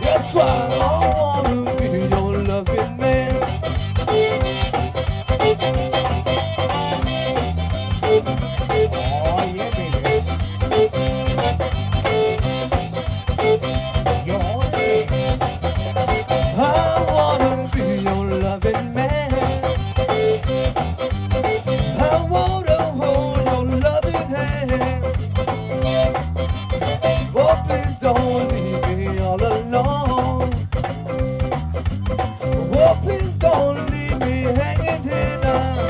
That's why I wanna hanging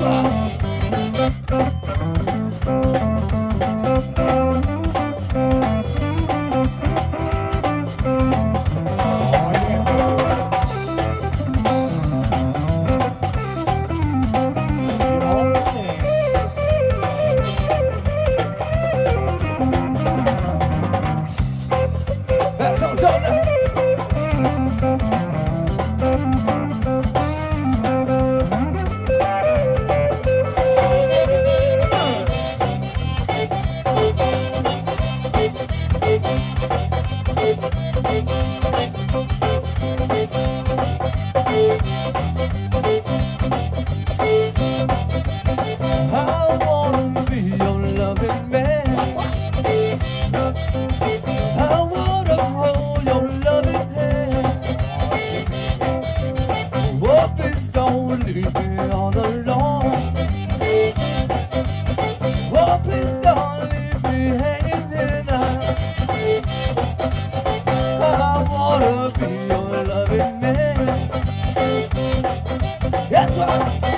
Oh. I wanna be your loving man. I wanna be your loving man. That's why.